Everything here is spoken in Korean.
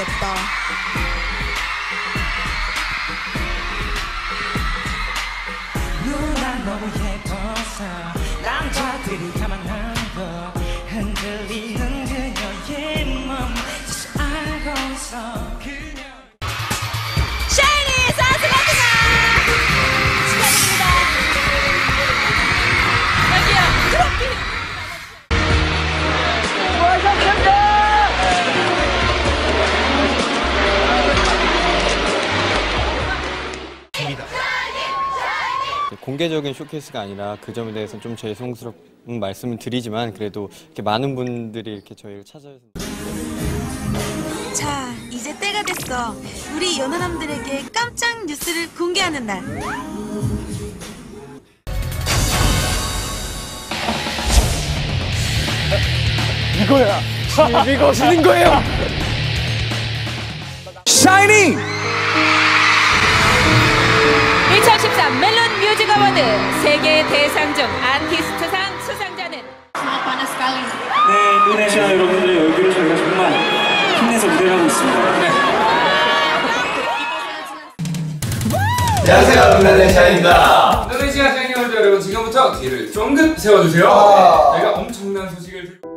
예뻐. 누나 너무 예뻐서 남자들이 가만한 거 흔들리는 공개적인 쇼케이스가 아니라 그 점에 대해서는 좀 죄송스러운 말씀을 드리지만 그래도 이렇게 많은 분들이 이렇게 저희를 찾아주셔서 자, 이제 때가 됐어. 우리 연하남들에게 깜짝 뉴스를 공개하는 날. 샤이니 2013 멜론 뮤직 어워드 세계 대상중 아티스트상 수상자는 네, 인도네시아 여러분들의 열기를 저희가 정말 힘내서 무대를 하고 있습니다. 안녕하세요, 인도네시아입니다. 인도네시아 팬 여러분 여러분 지금부터 뒤를 쫑긋 세워주세요. 네,